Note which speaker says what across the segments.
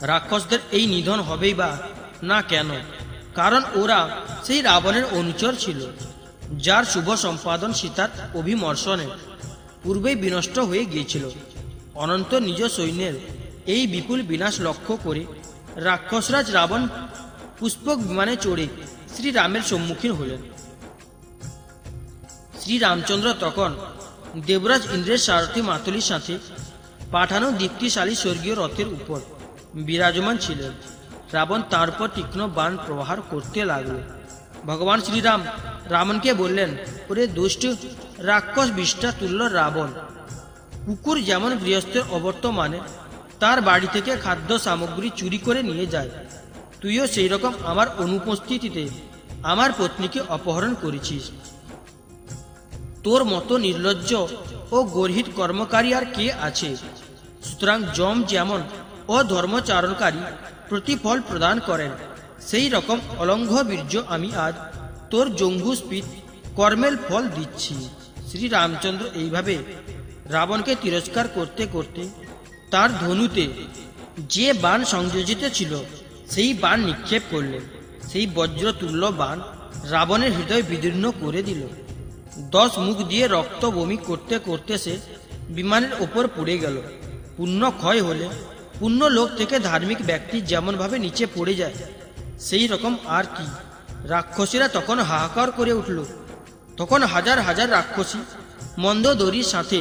Speaker 1: রাক্ষসদের এই নিধন হবেই বা না কেন? কারণ ওরা সেই রাবণের অনুচর ছিল, যার শুভ সম্পাদন সীতার অভিমর্শনে পূর্বেই বিনষ্ট হয়ে গিয়েছিল। অনন্ত নিজ সৈন্যের এই বিপুল বিনাশ লক্ষ্য করে রাক্ষসরাজ রাবণ পুষ্পক বিমানে চড়ে শ্রীরামের সম্মুখীন হলেন। শ্রীরামচন্দ্র তখন দেবরাজ ইন্দ্রের সারথী মাতুলির সাথে পাঠানো দীপ্তিশালী স্বর্গীয় রথের উপর বিরাজমান ছিলেন। রাবণ তার উপর তীক্ষ্ণ বাণ প্রহার করতে লাগল। ভগবান শ্রীরাম রাবণকে বললেন, ওরে দুষ্ট, রাক্ষস বিষ্ঠা তুল্য রাবণ, কুকুর যেমন গৃহস্থের অবর্তমানে, তার বাড়ি থেকে খাদ্য সামগ্রী চুরি করে নিয়ে যায়। তুইও সেই রকম আমার অনুপস্থিতিতে আমার পত্নীকে অপহরণ করেছিস। তোর মতো নির্লজ্জ ও গর্হিত কর্মকারী আর কে আছে? সুতরাং যম যেমন অধর্মচারণকারী প্রতিফল প্রদান করেন। সেই রকম অলঙ্ঘ বীর্য আমি আজ তোর জঙ্গুস্পিত কর্মের ফল দিচ্ছি। শ্রী রামচন্দ্র এইভাবে রাবণকে তিরস্কার করতে করতে তার ধনুতে যে বাণ সংযোজিত ছিল, সেই বাণ নিক্ষেপ করলেন। সেই বজ্রতুল্য বাণ রাবণের হৃদয় বিদীর্ণ করে দিল। দশ মুখ দিয়ে রক্ত বমি করতে করতে সে বিমানের ওপর পড়ে গেল। পূর্ণ ক্ষয় হলে পুণ্য লোক থেকে ধার্মিক ব্যক্তি যেমনভাবে নিচে পড়ে যায়, সেই রকম আর কি। রাক্ষসীরা তখন হাহাকার করে উঠল। তখন হাজার হাজার রাক্ষসী মন্দদরির সাথে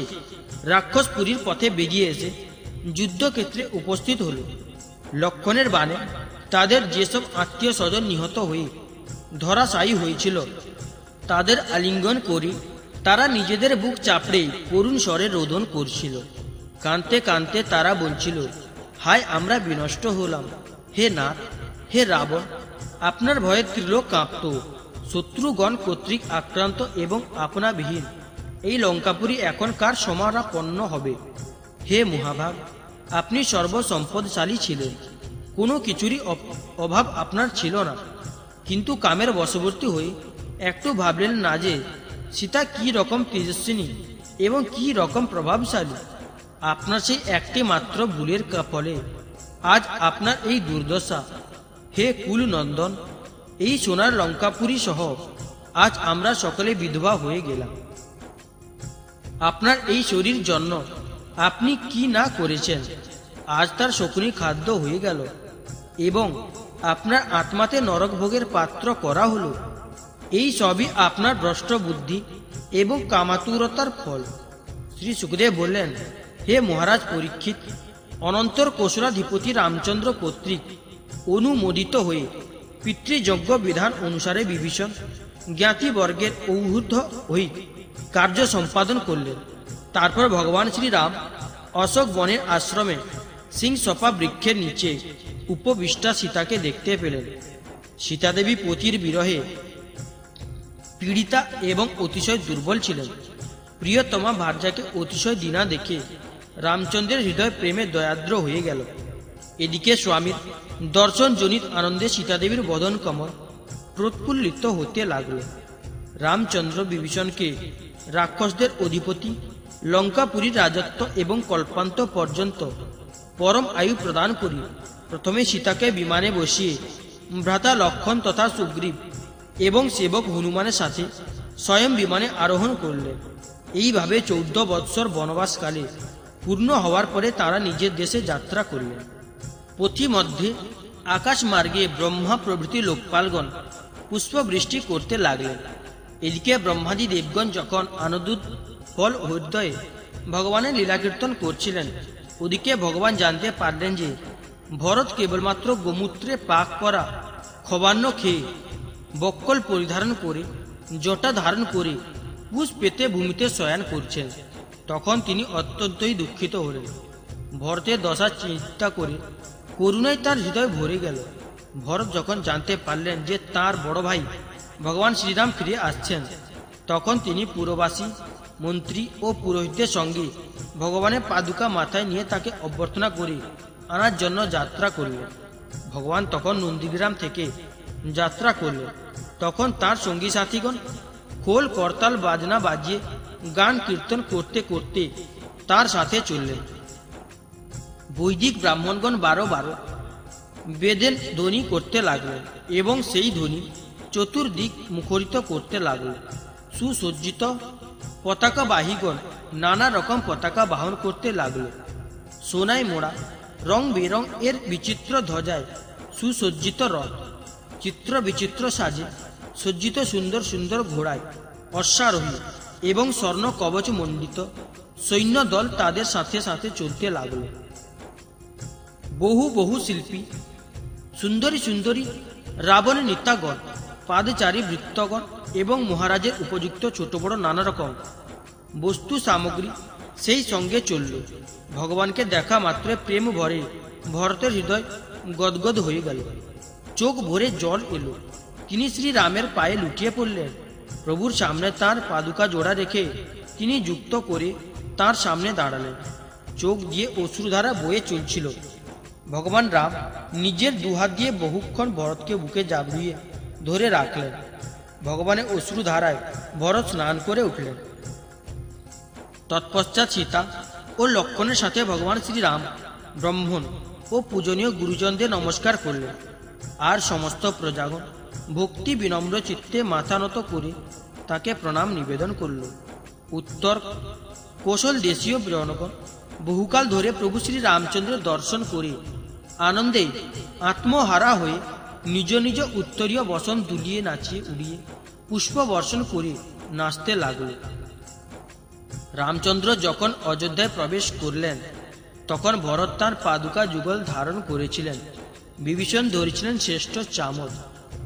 Speaker 1: রাক্ষসপুরীর পথে বেরিয়ে এসে যুদ্ধক্ষেত্রে উপস্থিত হল। লক্ষণের বাণে তাদের যেসব আত্মীয় স্বজন নিহত হয়ে ধরাশায়ী হয়েছিল, তাদের আলিঙ্গন করে তারা নিজেদের বুক চাপড়ে করুণ স্বরে রোদন করছিল। কাঁদতে কাঁদতে তারা বলছিল হায়, আমরা বিনষ্ট হলাম। হে নাথ, হে রাবণ, আপনার ভয়ে ত্রিলোক কাঁপত। শত্রুগণ কর্তৃক আক্রান্ত এবং আপনাবিহীন। এই লঙ্কাপুরী এখন কার সমারাপন্ন হবে? হে মহাভাগ, আপনি সর্বসম্পদশালী ছিলেন। কোনো কিছুরই অভাব আপনার ছিল না। কিন্তু কামের বশবর্তী হয়ে একটু ভাবলেন না যে, সীতা কি রকম তেজস্বিনী এবং কী রকম প্রভাবশালী। আপনার সেই একটি মাত্র ভুলের ফলে আজ আপনার এই দুর্দশা। হে কুল নন্দন এই সোনার লঙ্কাপুরী সহ আজ আমরা সকলে বিধবা হয়ে গেলাম। আপনার এই শরীর জন্য আপনি কি না করেছেন? আজ তার শকুনি খাদ্য হয়ে গেল এবং আপনার আত্মাতে নরক ভোগের পাত্র করা হলো। এই সবই আপনার ভ্রষ্ট বুদ্ধি এবং কামাতুরতার ফল। শ্রী সুখদেব বললেন হে মহারাজ পরীক্ষিত, অনন্তর কোশলাধিপতি রামচন্দ্র কর্তৃক অনুমোদিত হয়ে পিতৃযজ্ঞ বিধান অনুসারে বিভীষণ জ্ঞাতিবর্গের ঔহুদ্ধ হয়ে কার্য সম্পাদন করলেন। তারপর ভগবান শ্রীরাম অশোক বনের আশ্রমে সিং সপা বৃক্ষের নিচে উপবিষ্টা সীতাকে দেখতে পেলেন। সীতাদেবী পতির বিরহে পীড়িতা এবং অতিশয় দুর্বল ছিলেন। প্রিয়তমা ভার্যাকে অতিশয় দিনা দেখে রামচন্দ্রের হৃদয় প্রেমে দয়াদ্র হয়ে গেল। এদিকে স্বামীর দর্শনজনিত আনন্দে সীতাদেবীর বদন কমল প্রৎফুল্লিত হতে লাগল। রামচন্দ্র বিভীষণকে রাক্ষসদের অধিপতি, লঙ্কাপুরীর রাজত্ব এবং কল্পান্ত পর্যন্ত পরম আয়ু প্রদান করি। প্রথমে সীতাকে বিমানে বসিয়ে ভ্রাতা লক্ষণ তথা সুগ্রীব এবং সেবক হনুমানের সাথে স্বয়ং বিমানে আরোহণ করলেন। এইভাবে চৌদ্দ বৎসর বনবাসকালে পূর্ণ হওয়ার পরে তারা নিজের দেশে যাত্রা করলেন। পথিমধ্যে আকাশ মার্গে ব্রহ্মা প্রভৃতি লোকপালগণ পুষ্পবৃষ্টি করতে লাগলেন। এদিকে ব্রহ্মাদি দেবগণ যখন আনদুত ফল হৃদয়ে ভগবানের লীলাকীর্তন করছিলেন, ওদিকে ভগবান জানতে পারলেন যে ভরত কেবলমাত্র গোমূত্রে পাক করা খবান্ন খেয়ে বক্কল পরিধারণ করে, জটা ধারণ করে পুষ পেতে ভূমিতে শয়ন করছেন। তখন তিনি অত্যন্তই দুঃখিত হলেন। ভরতের দশা চিন্তা করে করুণায় তার হৃদয় ভরে গেল। ভরত যখন জানতে পারলেন যে তার বড় ভাই ভগবান শ্রীরাম ফিরে আসছেন, তখন তিনি পুরবাসী, মন্ত্রী ও পুরোহিতদের সঙ্গে ভগবানের পাদুকা মাথায় নিয়ে তাকে অভ্যর্থনা করে আনার জন্য যাত্রা করলেন। ভগবান তখন নন্দীগ্রাম থেকে যাত্রা করলেন। তখন তার সঙ্গী সাথীগণ খোল করতাল বাজনা বাজিয়ে গান কীর্তন করতে করতে তার সাথে চললেন বৈদিক ব্রাহ্মণগণ বারো বারো বেদেন ধ্বনি করতে লাগলেন এবং সেই ধ্বনি চতুর্দিক মুখরিত করতে লাগল। সুসজ্জিত পতাকাবাহীগণ নানা রকম পতাকা বাহন করতে লাগল। সোনায় মোড়া রং বেরং এর বিচিত্র ধ্বজায় সুসজ্জিত রথ, চিত্র বিচিত্র সাজে, সজ্জিত সুন্দর সুন্দর ঘোড়ায় অশ্বারোহী এবং স্বর্ণ কবচ মণ্ডিত। সৈন্য দল তাদের সাথে সাথে চলতে লাগল। বহু বহু শিল্পী, সুন্দরী সুন্দরী, রাবণ নেতাগণ, পাদচারী বৃত্তগণ এবং মহারাজের উপযুক্ত ছোট বড় নানা রকম বস্তু সামগ্রী সেই সঙ্গে চলল। ভগবানকে দেখা মাত্র প্রেম ভরে, ভরতের হৃদয় গদগদ হয়ে গেল। চোখ ভরে জল এলো। তিনি শ্রী রামের পায়ে লুটিয়ে পড়লেন। প্রভুর সামনে তার পাদুকা জোড়া রেখে তিনি যুক্ত করে তার সামনে দাঁড়ালেন। চোখ দিয়ে অশ্রুধারা বয়ে চলছিল। ভগবান রাম নিজের দুহাত দিয়ে বহুক্ষণ ভরতকে বুকে জাবড়িয়ে ধরে রাখলেন। ভগবানের অশ্রুধারায় ভরত স্নান করে উঠলেন। তৎপশ্চাৎ সীতা ও লক্ষণের সাথে ভগবান শ্রীরাম ব্রাহ্মণ ও পূজনীয় গুরুজনদের নমস্কার করলেন। আর সমস্ত প্রজাগণ ভক্তি বিনম্র চিত্তে মাথা নত করে তাকে প্রণাম নিবেদন করল। উত্তর, কৌশল দেশীয় জনগণ বহুকাল ধরে প্রভু শ্রী রামচন্দ্রের দর্শন করে আনন্দে আত্মহারা হয়ে নিজ নিজ উত্তরীয় বসন দুলিয়ে নাচিয়ে উড়িয়ে পুষ্প বর্ষণ করে নাচতে লাগল। রামচন্দ্র যখন অযোধ্যায় প্রবেশ করলেন, তখন ভরত তাঁর পাদুকা যুগল ধারণ করেছিলেন। বিভীষণ ধরেছিলেন শ্রেষ্ঠ চামর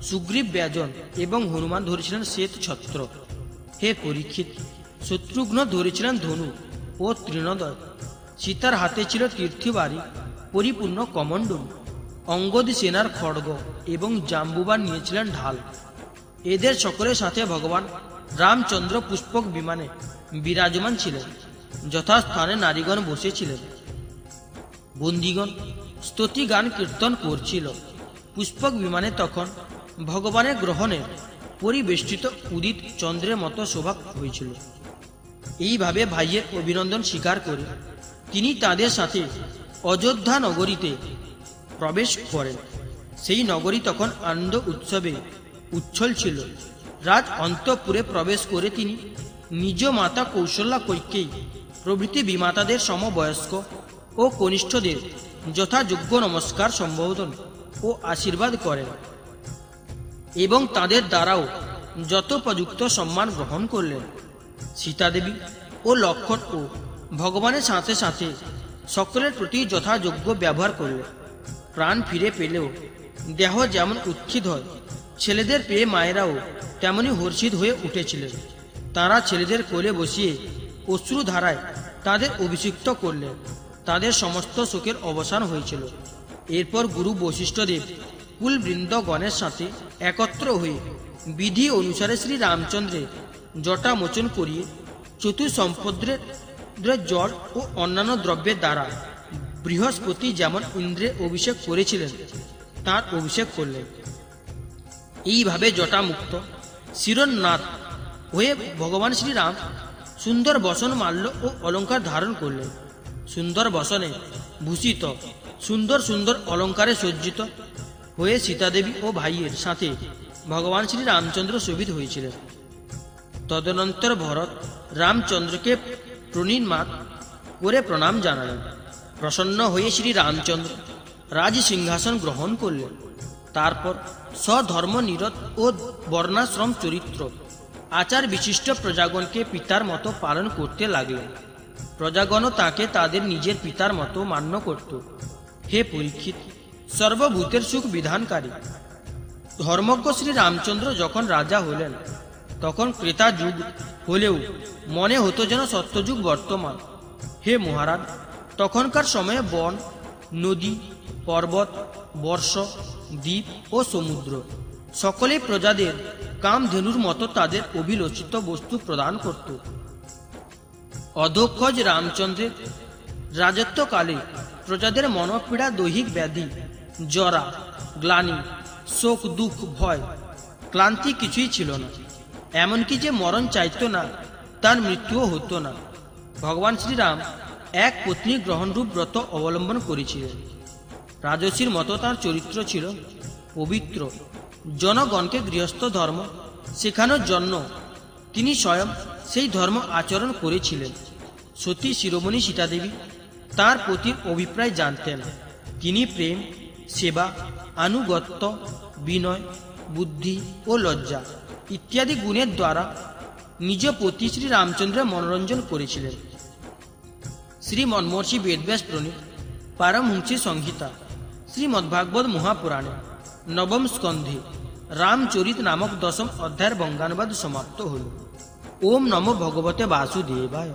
Speaker 1: সুগ্রীব ব্যাজন এবং হনুমান ধরেছিলেন শ্বেত ছত্র। হে পরীক্ষিত, শত্রুঘ্ন ধরেছিলেন ধনু ও তৃণদয়। সীতার হাতে ছিল তীর্থবাড়ি, পরিপূর্ণ কমণ্ডল। অঙ্গদ সেনার খড়গ এবং জাম্বুবান নিয়েছিলেন ঢাল। এদের সকলের সাথে ভগবান রামচন্দ্র পুষ্পক বিমানে বিরাজমান ছিলেন। যথাস্থানে নারীগণ বসেছিলেন। বন্দিগণ স্তুতি গান কীর্তন করছিল। পুষ্পক বিমানে তখন ভগবানের গ্রহণে পরিবেষ্টিত উদিত চন্দ্রের মতো শোভা হয়েছিল। এইভাবে ভাইয়ের অভিনন্দন স্বীকার করে তিনি তাদের সাথে অযোধ্যা নগরীতে প্রবেশ করেন। সেই নগরী তখন আনন্দ উৎসবে উচ্ছল ছিল। রাজ অন্তপুরে প্রবেশ করে তিনি নিজ মাতা কৌশল্যা কৈকেয়ী প্রভৃতি বিমাতাদের সমবয়স্ক ও কনিষ্ঠদের যথাযোগ্য নমস্কার সম্বোধন ও আশীর্বাদ করেন। এবং তাদের দ্বারাও যথোপযুক্ত সম্মান গ্রহণ করলেন। সীতাদেবী ও লক্ষণ ও ভগবানের সাথে সাথে সকলের প্রতি যথাযোগ্য ব্যবহার করলেন। প্রাণ ফিরে পেলেও দেহ যেমন উৎক্ষিত হয়, ছেলেদের পেয়ে মায়েরাও তেমনি হর্ষিত হয়ে উঠেছিলেন। তারা ছেলেদের কোলে বসিয়ে অশ্রু ধারায় তাদের অভিষিক্ত করলেন। তাদের সমস্ত শোকের অবসান হয়েছিল। এরপর গুরু বশিষ্ঠদেব কুলবৃন্দগণের সাথে একত্র হয়ে বিধি অনুসারে শ্রী রামচন্দ্রের জটা মোচন করিয়ে চতুর্সম্পদ্রের জল ও অন্যান্য দ্রব্যের দ্বারা বৃহস্পতি যেমন ইন্দ্রে অভিষেক করেছিলেন, তার অভিষেক করলেন। এইভাবে জটামুক্ত শিরণনাথ হয়ে ভগবান শ্রীরাম সুন্দর বসন মাল্য ও অলঙ্কার ধারণ করলেন। সুন্দর বসনে ভূষিত সুন্দর সুন্দর অলঙ্কারে সজ্জিত হয়ে সীতাদেবী ও ভাইয়ের সাথে ভগবান শ্রী রামচন্দ্র শোভিত হয়েছিলেন। তদনন্তর ভরত রামচন্দ্রকে প্রণিমাত করে প্রণাম জানালেন। প্রসন্ন হয়ে শ্রী রামচন্দ্র রাজ সিংহাসন গ্রহণ করলেন। তারপর স্বধর্ম নিরত ও বর্ণাশ্রম চরিত্র আচার বিশিষ্ট প্রজাগণকে পিতার মতো পালন করতে লাগলেন। প্রজাগণও তাকে তাদের নিজের পিতার মতো মান্য করত। হে পরীক্ষিত সর্বভূতের সুখ বিধানকারী। ধর্মজ্ঞ শ্রী রামচন্দ্র যখন রাজা হলেন, তখন ক্রেতা যুগ হলেও মনে হতো যেন সত্যযুগ বর্তমান। হে মহারাজ, তখনকার সময়ে বন, নদী, পর্বত, বর্ষ, দ্বীপ ও সমুদ্র সকলেই প্রজাদের কামধেনুর মতো তাদের অভিলোচিত বস্তু প্রদান করত। অধক্ষজ রামচন্দ্রের রাজত্বকালে প্রজাদের মনপীড়া দৈহিক ব্যাধি জরা, গ্লানি, শোক, দুঃখ, ভয়। ক্লান্তি কিছুই ছিল না। এমনকি যে মরণ চাইত না, তার মৃত্যুও হতো না। ভগবান শ্রীরাম এক পত্নী গ্রহণরূপ ব্রত অবলম্বন করেছিলেন। রাজসীর মতো তার চরিত্র ছিল পবিত্র। জনগণকে গৃহস্থ ধর্ম শেখানোর জন্য তিনি স্বয়ং সেই ধর্ম আচরণ করেছিলেন। সতী শিরোমণি সীতাদেবী তার প্রতি অভিপ্রায় জানতেন। তিনি প্রেম সেবা, আনুগত্য, বিনয়, বুদ্ধি ও লজ্জা ইত্যাদি গুণের দ্বারা নিজ প্রতি শ্রী রামচন্দ্রের মনোরঞ্জন করেছিলেন। শ্রী মনমহর্ষি বেদব্যাস প্রণীত পারমহংসী সংহিতা, শ্রীমদ্ভাগবত মহাপুরাণে নবম স্কন্ধে রামচরিত নামক দশম অধ্যায়ের বঙ্গানুবাদ সমাপ্ত হল। ওম নমো ভগবতে বাসুদেবায়।